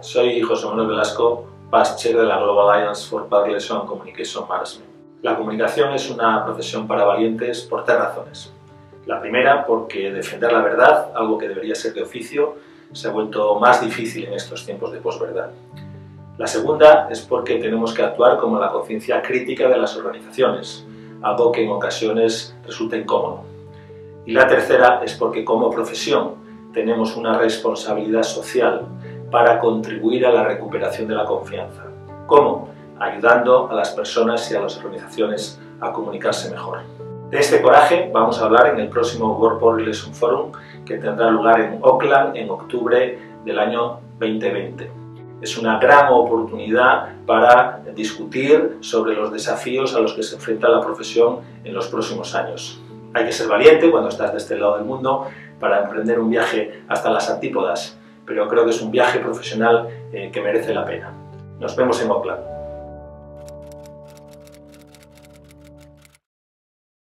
soy José Manuel Velasco, Past Chair de la Global Alliance for Relation and Communication Management. La comunicación es una profesión para valientes por tres razones. La primera, porque defender la verdad, algo que debería ser de oficio, se ha vuelto más difícil en estos tiempos de posverdad. La segunda es porque tenemos que actuar como la conciencia crítica de las organizaciones, algo que en ocasiones resulta incómodo. Y la tercera es porque como profesión tenemos una responsabilidad social para contribuir a la recuperación de la confianza. ¿Cómo? Ayudando a las personas y a las organizaciones a comunicarse mejor. De este coraje vamos a hablar en el próximo World Power Relation Forum que tendrá lugar en Auckland en octubre del año 2020. Es una gran oportunidad para discutir sobre los desafíos a los que se enfrenta la profesión en los próximos años. Hay que ser valiente cuando estás de este lado del mundo para emprender un viaje hasta las antípodas, pero creo que es un viaje profesional eh, que merece la pena. Nos vemos en Oakland.